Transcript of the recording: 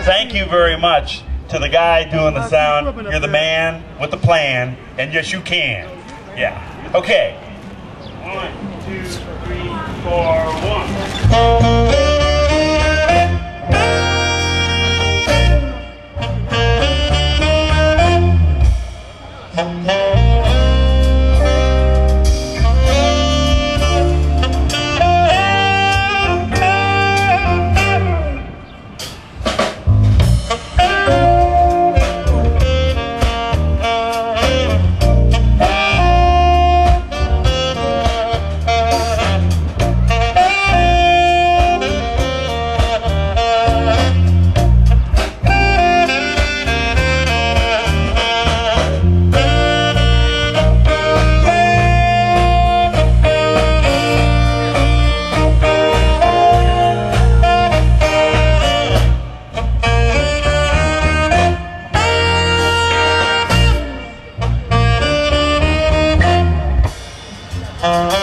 Thank you very much to the guy doing the sound. You're the man with the plan, and yes, you can. Yeah. Okay. One, two, three, four, one. Uh-huh.